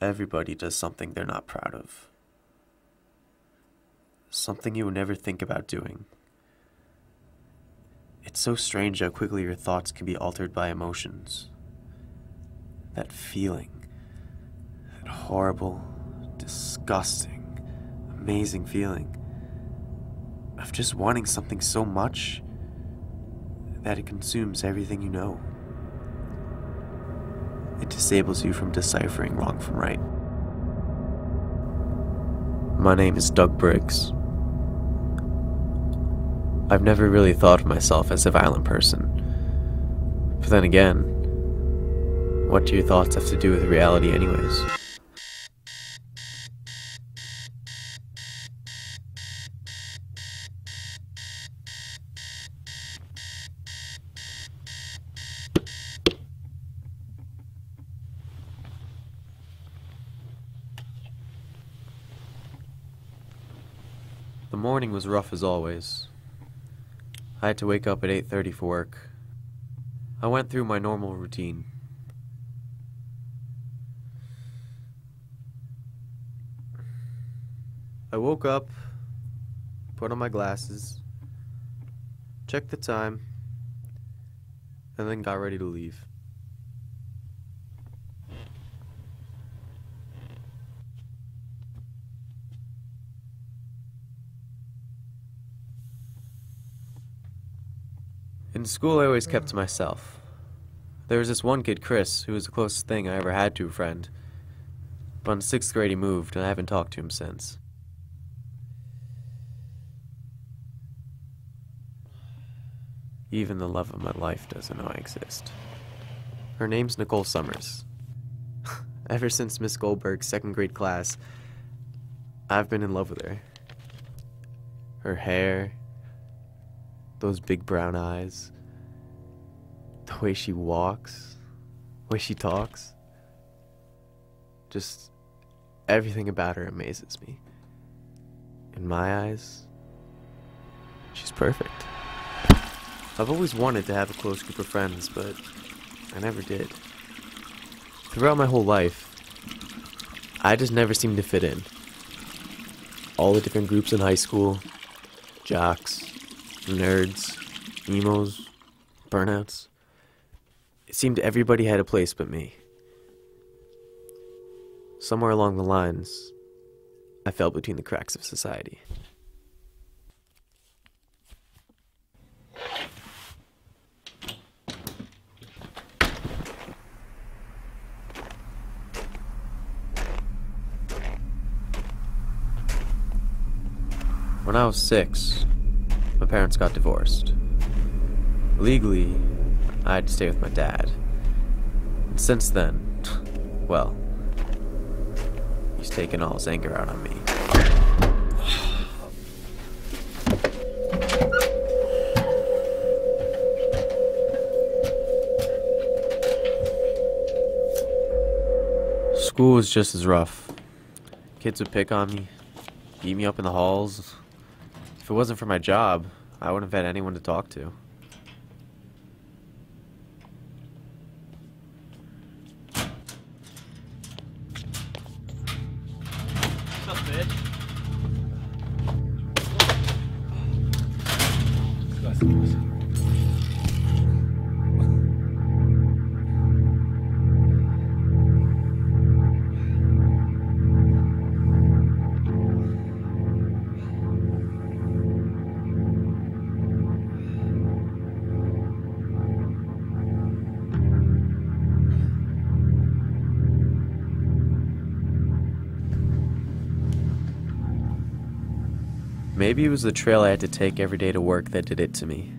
Everybody does something they're not proud of. Something you would never think about doing. It's so strange how quickly your thoughts can be altered by emotions. That feeling. That horrible, disgusting, amazing feeling of just wanting something so much that it consumes everything you know. It disables you from deciphering wrong from right. My name is Doug Briggs. I've never really thought of myself as a violent person. But then again, what do your thoughts have to do with reality, anyways? The morning was rough as always. I had to wake up at 8:30 for work. I went through my normal routine. I woke up, put on my glasses, checked the time, and then got ready to leave. In school, I always kept to myself. There was this one kid, Chris, who was the closest thing I ever had to a friend. But in sixth grade, he moved, and I haven't talked to him since. Even the love of my life doesn't know I exist. Her name's Nicole Summers. Ever since Miss Goldberg's second grade class, I've been in love with her. Her hair, those big brown eyes, the way she walks, the way she talks. Just everything about her amazes me. In my eyes, she's perfect. I've always wanted to have a close group of friends, but I never did. Throughout my whole life, I just never seemed to fit in. All the different groups in high school, jocks, nerds, emos, burnouts. It seemed everybody had a place but me. Somewhere along the lines, I fell between the cracks of society. When I was six, my parents got divorced. Legally, I had to stay with my dad. And since then, well, he's taken all his anger out on me. School was just as rough. Kids would pick on me, beat me up in the halls. If it wasn't for my job, I wouldn't have had anyone to talk to. Maybe it was the trail I had to take every day to work that did it to me.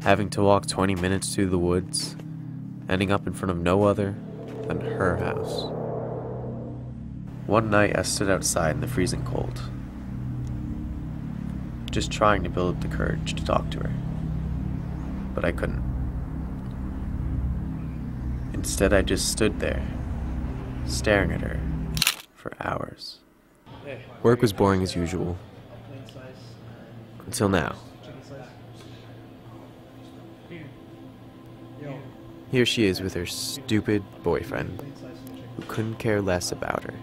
Having to walk 20 minutes through the woods, ending up in front of no other than her house. One night I stood outside in the freezing cold, just trying to build up the courage to talk to her. But I couldn't. Instead, I just stood there, staring at her for hours. Work was boring as usual. Until now. Here she is with her stupid boyfriend. who couldn't care less about her.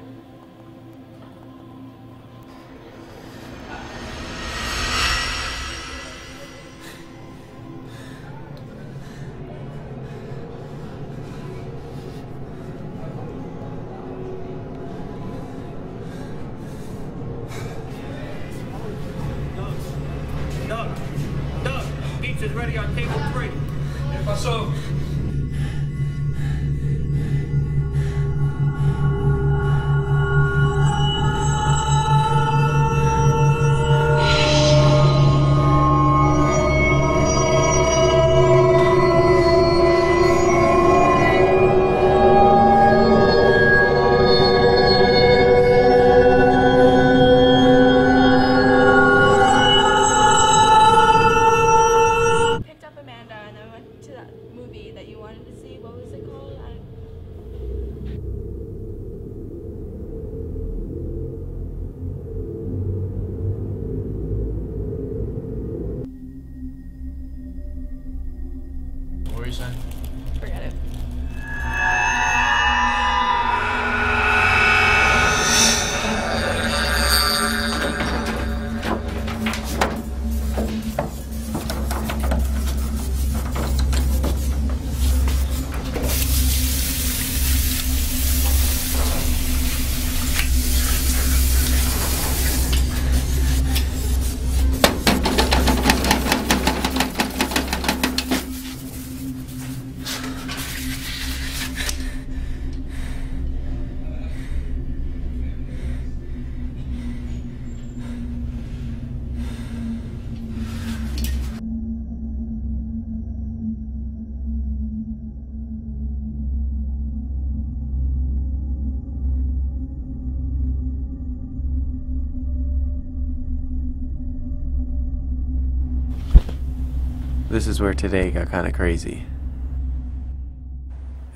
This is where today got kind of crazy.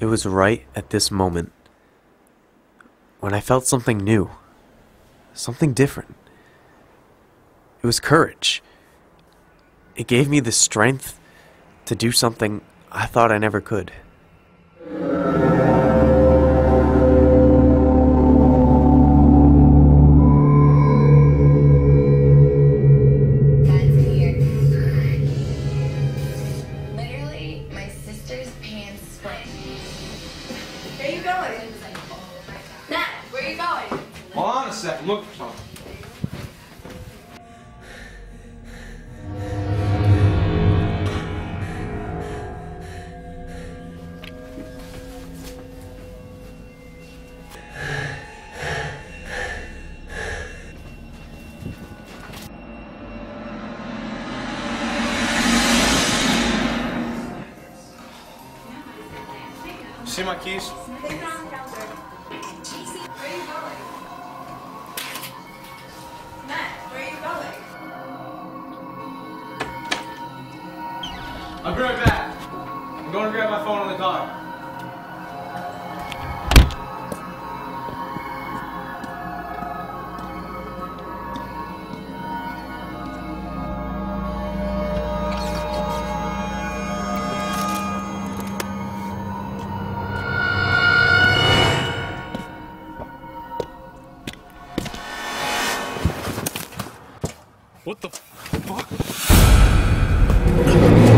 It was right at this moment when I felt something new, something different. It was courage. It gave me the strength to do something I thought I never could. A second. Look. See my keys? Be right back. I'm going to grab my phone in the car. What the fuck?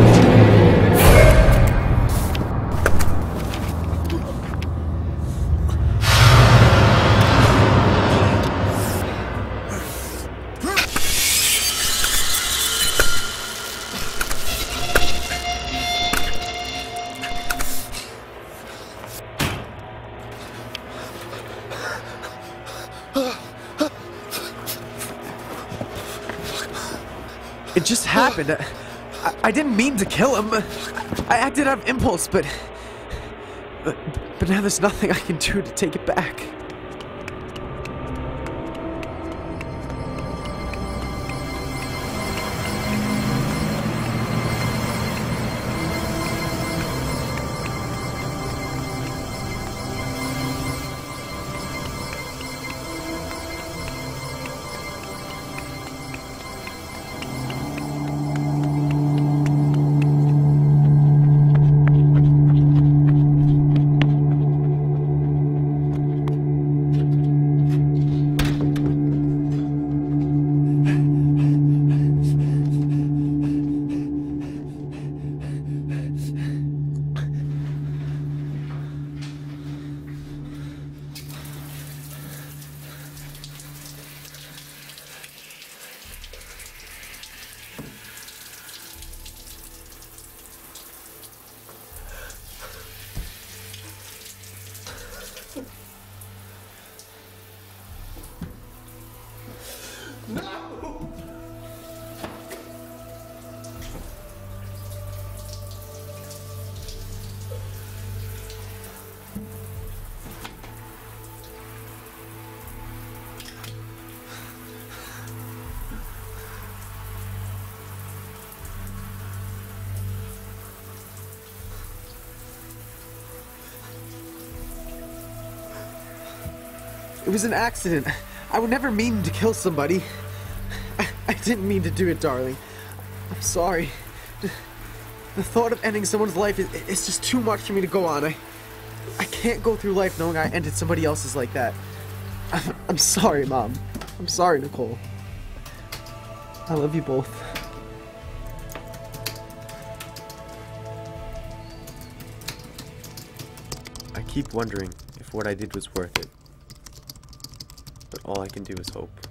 It just happened. I, I didn't mean to kill him. I acted out of impulse, but, but. But now there's nothing I can do to take it back. It was an accident. I would never mean to kill somebody. I, I didn't mean to do it, darling. I'm sorry. The thought of ending someone's life is it's just too much for me to go on. I I can't go through life knowing I ended somebody else's like that. I'm, I'm sorry, Mom. I'm sorry, Nicole. I love you both. I keep wondering if what I did was worth it. All I can do is hope.